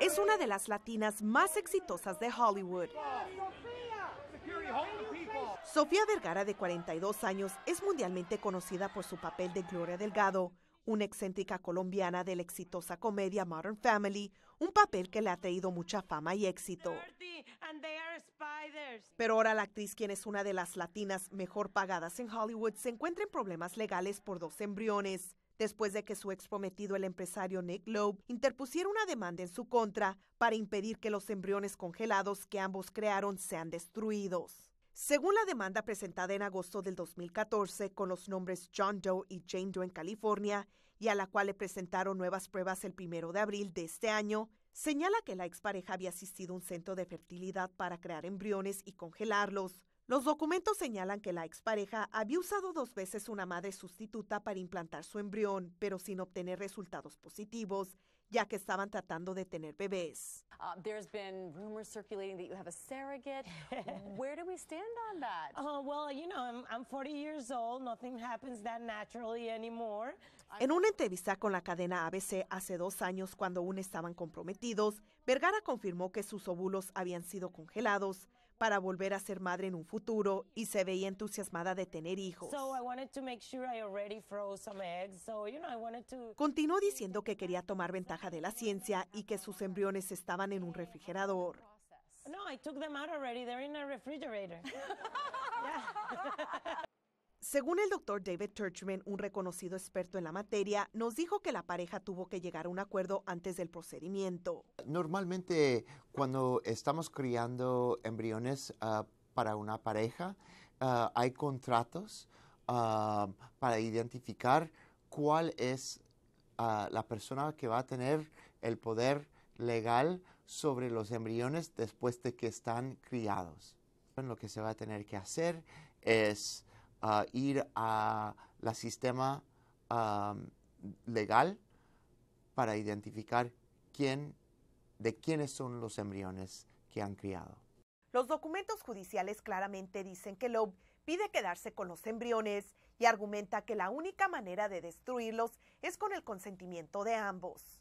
Es una de las latinas más exitosas de Hollywood. Sofía Vergara, de 42 años, es mundialmente conocida por su papel de Gloria Delgado, una excéntrica colombiana de la exitosa comedia Modern Family, un papel que le ha traído mucha fama y éxito. Pero ahora la actriz, quien es una de las latinas mejor pagadas en Hollywood, se encuentra en problemas legales por dos embriones después de que su ex prometido, el empresario Nick Loeb, interpusiera una demanda en su contra para impedir que los embriones congelados que ambos crearon sean destruidos. Según la demanda presentada en agosto del 2014 con los nombres John Doe y Jane Doe en California, y a la cual le presentaron nuevas pruebas el primero de abril de este año, señala que la expareja había asistido a un centro de fertilidad para crear embriones y congelarlos, los documentos señalan que la expareja había usado dos veces una madre sustituta para implantar su embrión, pero sin obtener resultados positivos, ya que estaban tratando de tener bebés. Uh, there's been rumors circulating that you have a surrogate. Where do we stand on that? Oh, well, you know, I'm, I'm 40 years old. Nothing happens that naturally anymore. En una entrevista con la cadena ABC hace dos años, cuando aún estaban comprometidos, Vergara confirmó que sus óvulos habían sido congelados para volver a ser madre en un futuro y se veía entusiasmada de tener hijos. Continuó diciendo que quería tomar ventaja de la ciencia y que sus embriones estaban en un refrigerador. No, I took them out already. They're in a refrigerator. Según el doctor David Turchman, un reconocido experto en la materia, nos dijo que la pareja tuvo que llegar a un acuerdo antes del procedimiento. Normalmente, cuando estamos criando embriones ah, para una pareja, ah, hay contratos ah, para identificar cuál es la persona que va a tener el poder legal sobre los embriones después de que están criados. Lo que se va a tener que hacer es ir a la sistema legal para identificar quién, de quiénes son los embriones que han criado. Los documentos judiciales claramente dicen que Loeb pide quedarse con los embriones y argumenta que la única manera de destruirlos es con el consentimiento de ambos.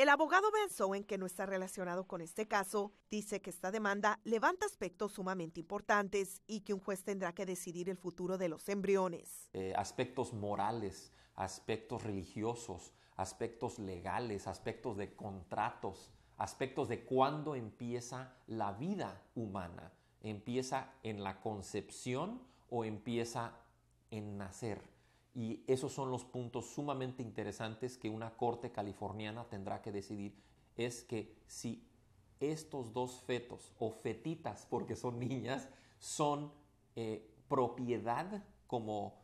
El abogado Ben en que no está relacionado con este caso, dice que esta demanda levanta aspectos sumamente importantes y que un juez tendrá que decidir el futuro de los embriones. Eh, aspectos morales, aspectos religiosos, aspectos legales, aspectos de contratos, aspectos de cuándo empieza la vida humana. ¿Empieza en la concepción o empieza en nacer? Y esos son los puntos sumamente interesantes que una corte californiana tendrá que decidir. Es que si estos dos fetos o fetitas, porque son niñas, son eh, propiedad como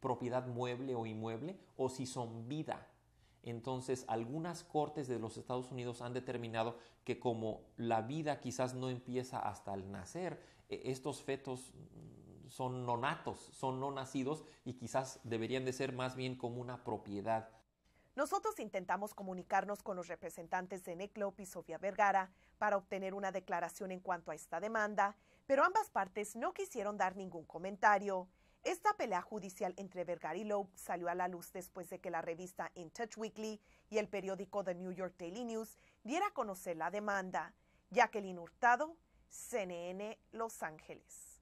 propiedad mueble o inmueble, o si son vida. Entonces, algunas cortes de los Estados Unidos han determinado que como la vida quizás no empieza hasta el nacer, e, estos fetos son nonatos, son no nacidos y quizás deberían de ser más bien como una propiedad. Nosotros intentamos comunicarnos con los representantes de López y Sofía Vergara para obtener una declaración en cuanto a esta demanda, pero ambas partes no quisieron dar ningún comentario. Esta pelea judicial entre Vergara y Loeb salió a la luz después de que la revista In Touch Weekly y el periódico The New York Daily News diera a conocer la demanda. Jacqueline Hurtado, CNN, Los Ángeles.